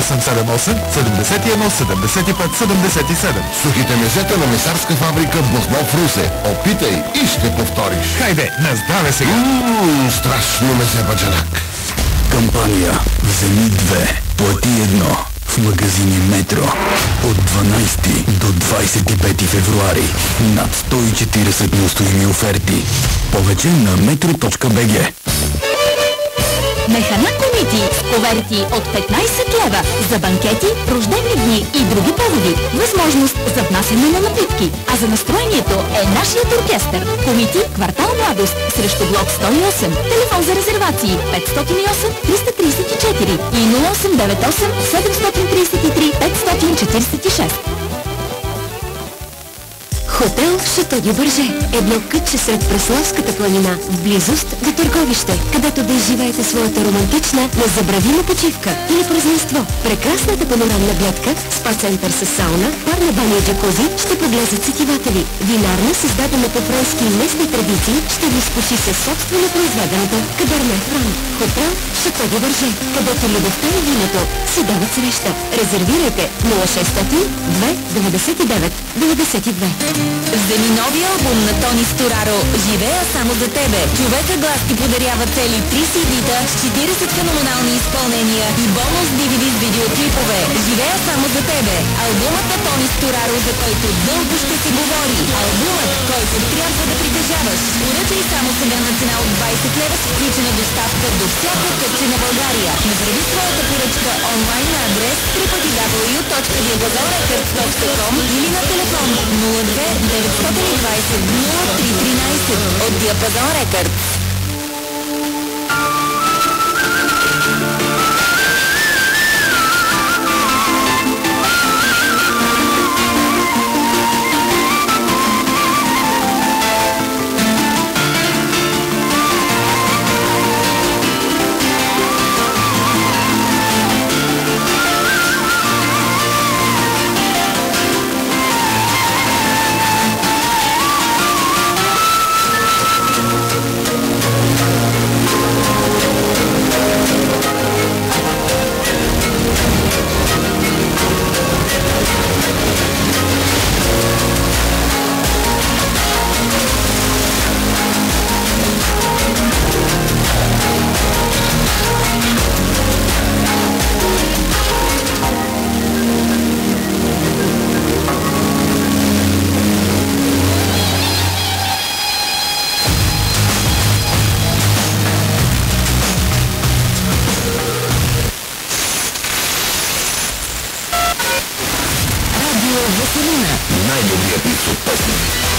0878 71 75 77. Сухите мезета на месарска фабрика Боснов Русе. Опитай и ще повториш. Хайде, на здраве сега! Ммм, страшно мезе баджанак. Кампания Вземи две, плати едно в магазини Метро. От 12 до 25 февруари. Над 140 неустоими оферти. Повече на metro.bg Механа Комити с коверти от 15 лева за банкети, рождени дни и други поводи. Възможност за внасяне на напитки. А за настроението е нашият оркестър. Комити, квартал Младост, срещу блок 108. Телефон за резервации 508 334 и 0898 733 546. Хотел Шато Дюбърже. Едно кътче сред Преславската планина, в близост до Търговище, където да изживеете своята романтична, незабравима почивка или празненство. Прекрасната панорамна гледка, спа-център с сауна, парна баня и джакузи ще поглезат сетивата ви. Винарна, създадена по френски и местни традиции, ще ви изкуши със собствено произведената Каберне Фран. Хотел Шато Дюбърже, където любовта и виното си дават среща. Резервирайте 0600 299 92. Вземи новия албум на Тони Стораро «Живея само за тебе». Човека глас ти подарява цели 3 CD-та с 40 феноменални изпълнения и бонус DVD с видеоклипове. «Живея само за тебе». Албумът на Тони Стораро, за който дълго ще се говори. Албумът, който трябва да притежаваш. Поръчай само сега на цена от 20 лева с включена доставка до всяка кътче на България. Направи своята поръчка онлайн www.diagozorecords.com или на телефон 02 920 0313 от Диапазон Рекърдс. Barcelona. Nadie habría visto pasar.